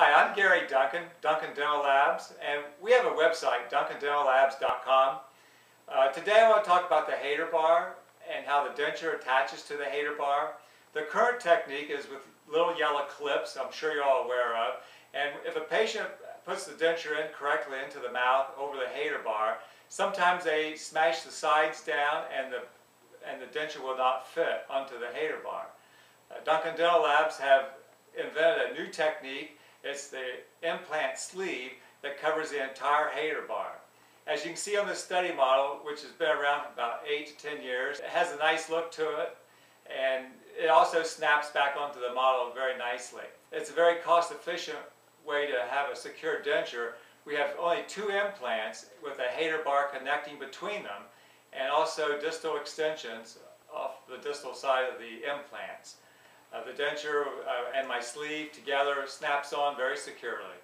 Hi, I'm Gary Duncan, Duncan Dental Labs, and we have a website, duncandentallabs.com. Uh, today I want to talk about the Hader bar and how the denture attaches to the Hader bar. The current technique is with little yellow clips, I'm sure you're all aware of, and if a patient puts the denture in correctly into the mouth over the Hader bar, sometimes they smash the sides down and the, and the denture will not fit onto the Hader bar. Uh, Duncan Dental Labs have invented a new technique. It's the implant sleeve that covers the entire Hader bar. As you can see on the study model, which has been around for about 8 to 10 years, it has a nice look to it and it also snaps back onto the model very nicely. It's a very cost efficient way to have a secure denture. We have only two implants with a Hader bar connecting between them and also distal extensions off the distal side of the implants. Uh, the denture uh, and my sleeve together snaps on very securely.